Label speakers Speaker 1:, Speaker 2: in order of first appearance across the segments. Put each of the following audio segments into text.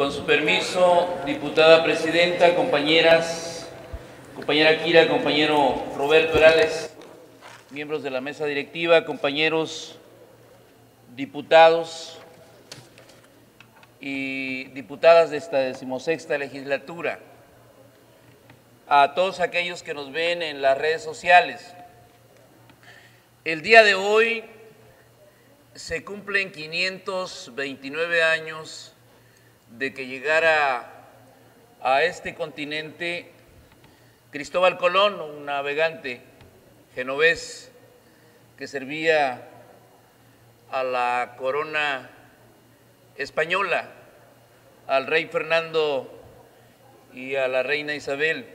Speaker 1: Con su permiso, diputada presidenta, compañeras, compañera Kira, compañero Roberto Herales, miembros de la mesa directiva, compañeros diputados y diputadas de esta decimosexta legislatura, a todos aquellos que nos ven en las redes sociales. El día de hoy se cumplen 529 años de que llegara a este continente Cristóbal Colón, un navegante genovés que servía a la corona española, al rey Fernando y a la reina Isabel.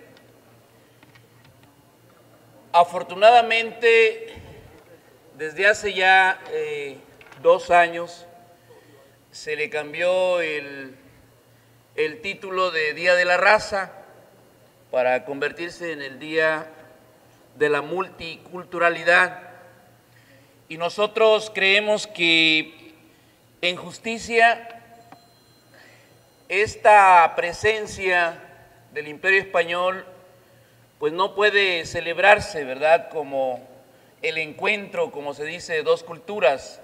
Speaker 1: Afortunadamente, desde hace ya eh, dos años se le cambió el, el título de Día de la Raza para convertirse en el Día de la Multiculturalidad. Y nosotros creemos que en justicia esta presencia del imperio español pues no puede celebrarse, ¿verdad?, como el encuentro, como se dice, de dos culturas,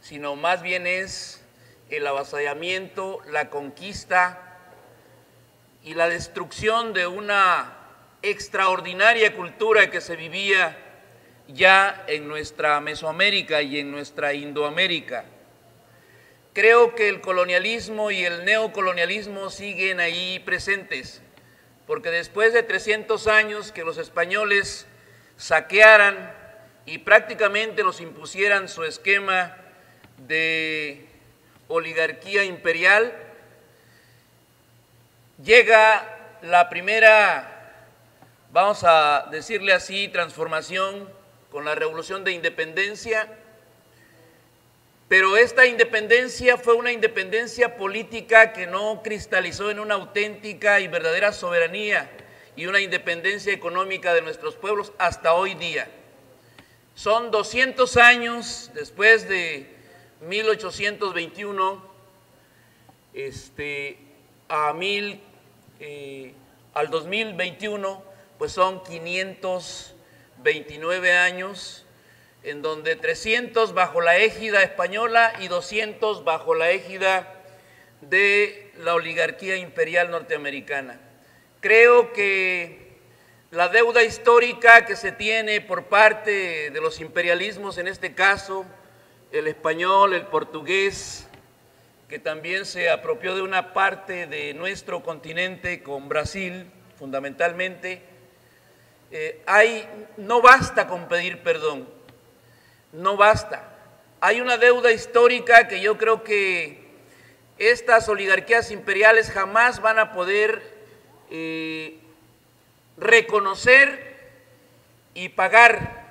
Speaker 1: sino más bien es el avasallamiento, la conquista y la destrucción de una extraordinaria cultura que se vivía ya en nuestra Mesoamérica y en nuestra Indoamérica. Creo que el colonialismo y el neocolonialismo siguen ahí presentes, porque después de 300 años que los españoles saquearan y prácticamente nos impusieran su esquema de oligarquía imperial, llega la primera, vamos a decirle así, transformación con la revolución de independencia, pero esta independencia fue una independencia política que no cristalizó en una auténtica y verdadera soberanía y una independencia económica de nuestros pueblos hasta hoy día. Son 200 años después de 1821 este, a mil, eh, al 2021, pues son 529 años, en donde 300 bajo la égida española y 200 bajo la égida de la oligarquía imperial norteamericana. Creo que la deuda histórica que se tiene por parte de los imperialismos, en este caso el español, el portugués, que también se apropió de una parte de nuestro continente con Brasil, fundamentalmente, eh, hay, no basta con pedir perdón, no basta. Hay una deuda histórica que yo creo que estas oligarquías imperiales jamás van a poder eh, reconocer y pagar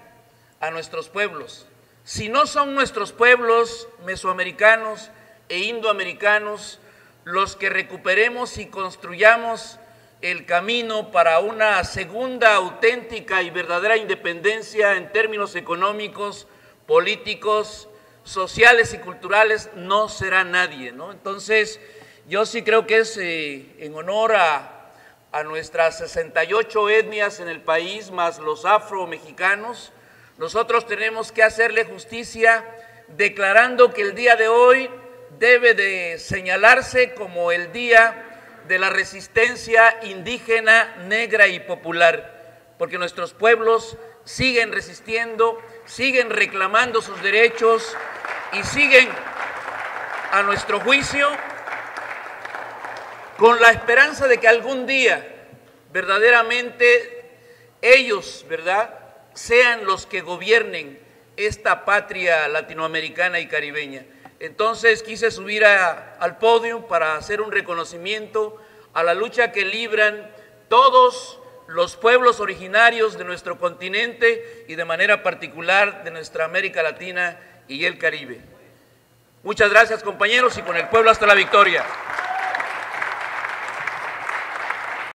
Speaker 1: a nuestros pueblos. Si no son nuestros pueblos mesoamericanos e indoamericanos los que recuperemos y construyamos el camino para una segunda auténtica y verdadera independencia en términos económicos, políticos, sociales y culturales, no será nadie. ¿no? Entonces, yo sí creo que es eh, en honor a, a nuestras 68 etnias en el país, más los afro-mexicanos, nosotros tenemos que hacerle justicia declarando que el día de hoy debe de señalarse como el día de la resistencia indígena, negra y popular, porque nuestros pueblos siguen resistiendo, siguen reclamando sus derechos y siguen, a nuestro juicio, con la esperanza de que algún día verdaderamente ellos, ¿verdad?, sean los que gobiernen esta patria latinoamericana y caribeña. Entonces quise subir al podio para hacer un reconocimiento a la lucha que libran todos los pueblos originarios de nuestro continente y de manera particular de nuestra América Latina y el Caribe. Muchas gracias compañeros y con el pueblo hasta la victoria.